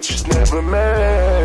She's never met.